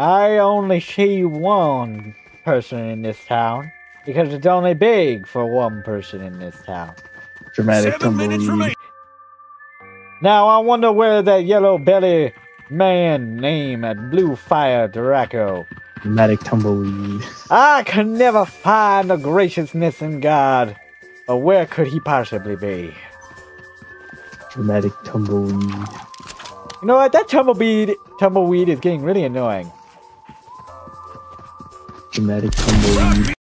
I only see one person in this town because it's only big for one person in this town. Dramatic Seven minutes tumbleweed. remain. Now I wonder where that yellow belly man named at Blue Fire Draco. Dramatic tumbleweed. I can never find the graciousness in God. But where could he possibly be? Dramatic tumbleweed. You know what? That tumbleweed tumbleweed is getting really annoying. Dramatic tumbleweed.